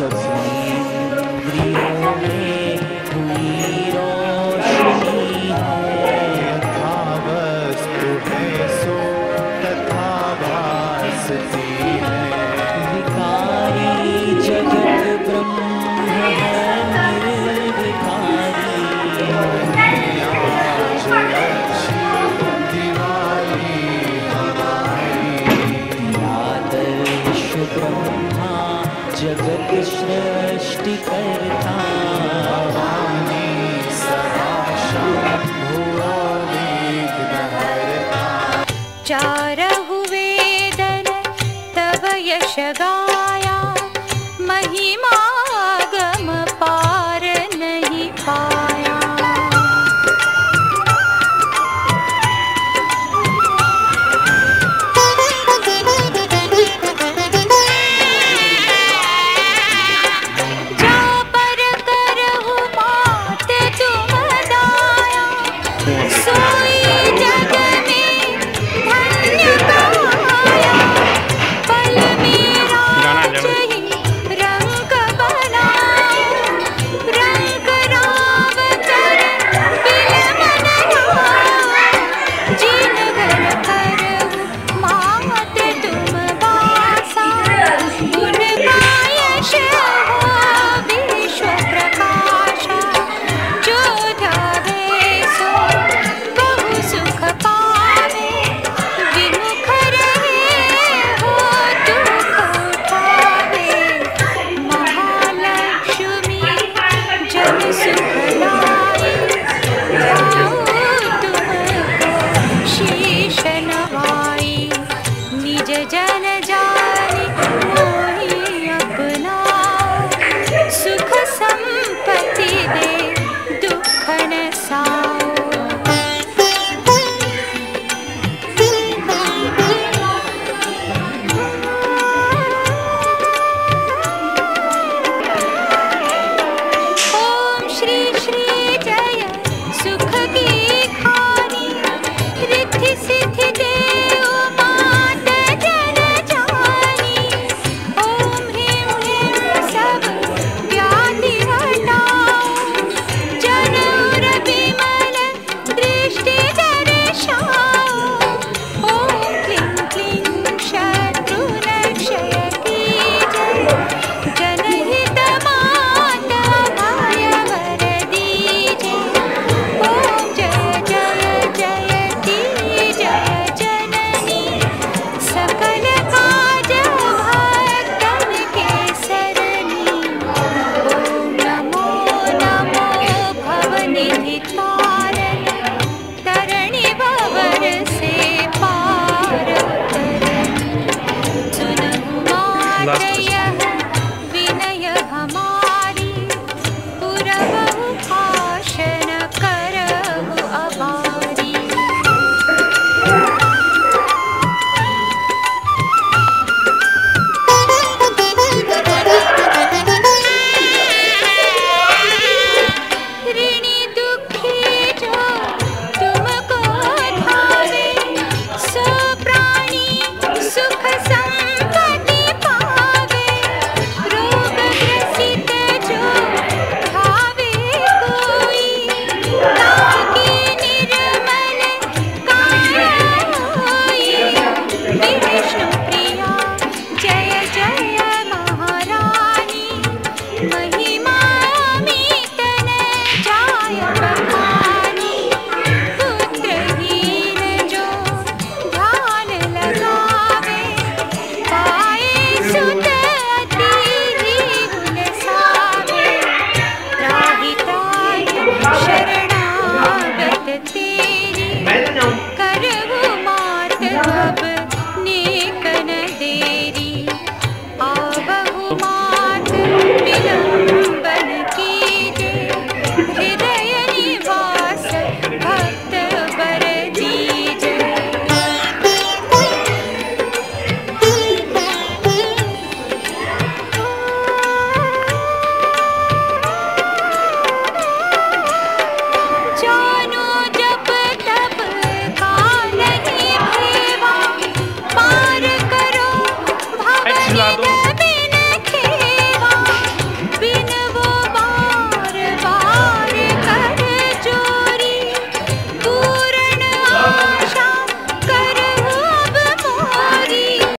रोशनी है यथा वस्तु है सो तथा भासती जगत सृष्टि करता भवानी सदा शंभुआ विघ्नहर्ता चारहु वेदन तव यश गाया महिमा Jefferson.